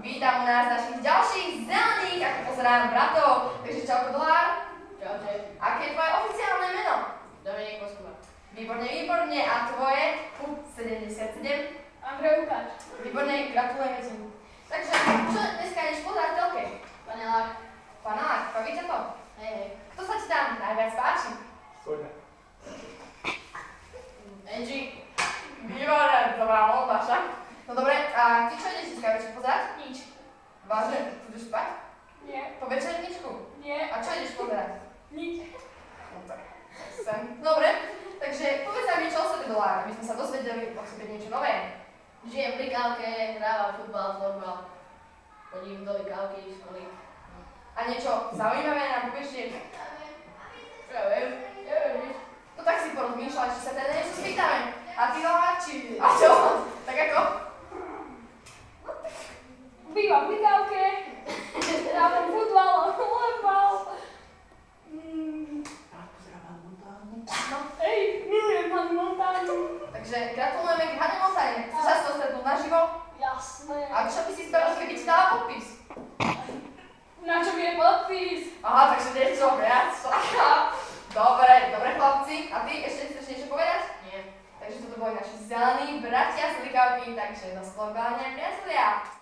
Vítam u nás našich ďalších zelených, ako pozerám, bratov. Takže čauko dolár. Čaute, Aké je tvoje oficiálne meno? Dominik Moskva. Výborne, výborne. A tvoje? Fú, 77. Andrej Lukáš. Výborne, gratulujeme ti. Takže, čo dneska ideš pozerať telke? Panelák. Panák, baví ťa to? Hej, hej. Kto sa ti tam najviac páči? Soňa. Angie. Výborne, dobrá voľba však. No dobre, a ty čo dneska večer pozerať? Nič. Vážne, ideš spať? Nie. Po večerničku? Nie. A čo ideš pozerať? Nič. No tak, sem. Dobre, takže povedz nám niečo o sebe dolár, aby sme sa dozvedeli o sebe niečo nové. Žijem pri kávke, hrávam futbal, florbal. Chodím do kávky, školy. A niečo zaujímavé nám povieš tiež? Ja viem, ja viem. No tak si porozmýšľaj, či sa teda niečo spýtame. A ty dolár, či... A čo? Tak ako? Bývam pri kávke, hrávam futbal, florbal. Mm, No, Ej, milujem Hanu Montánu. Takže gratulujeme k Hane Montane. Chceš sa stretnúť naživo? Jasné. A čo by si spravil, keby ti dala podpis? Na čo mi je podpis? Aha, takže niečo viac. Dobre, dobre chlapci. A ty ešte chceš niečo povedať? Nie. Takže toto boli naši zelení bratia z Likavky, takže do spolkávania priatelia.